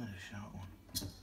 That's a sharp one.